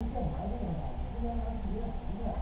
现在孩子呢？现在孩，